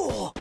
Oh!